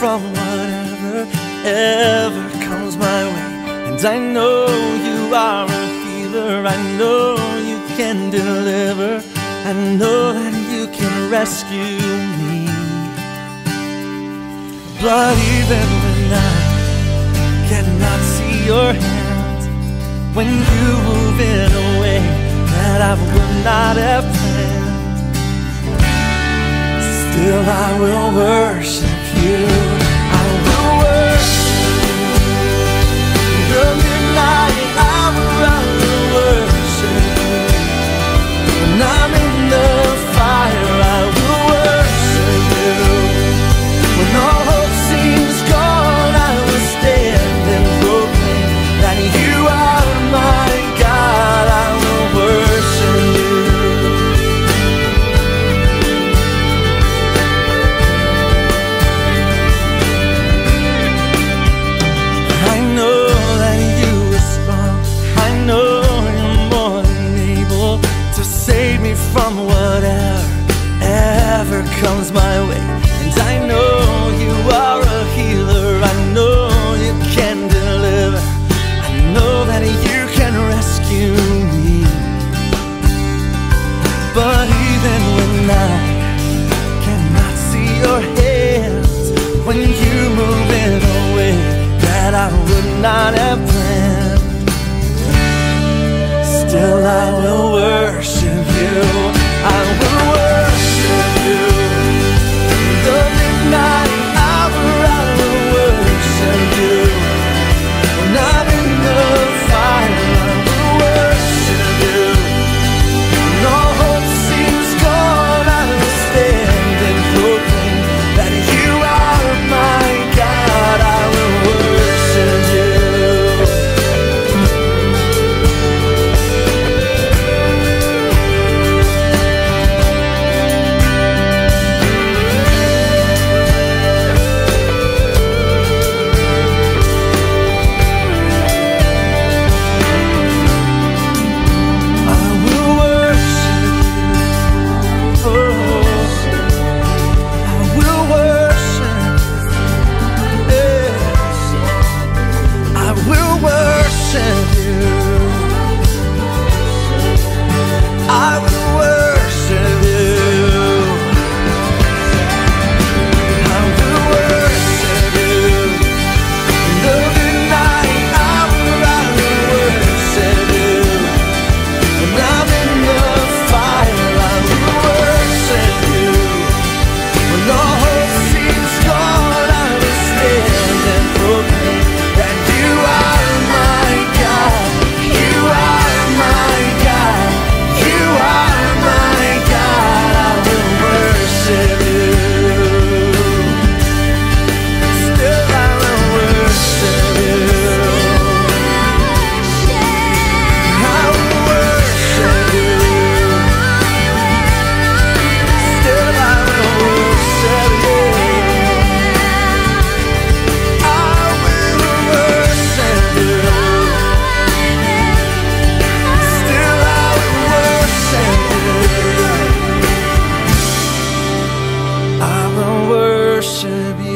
from whatever ever comes my way. And I know you are a healer, I know you can deliver, I know that you can rescue me. But even when I cannot see your hand, when you move in a way that I would not have planned. Still I will worship you me from whatever ever comes my way. And I know you are a healer. I know you can deliver. I know that you can rescue me. But even when I cannot see your hands when you move in a way that I would not have planned. Still, I will worship you. I will should be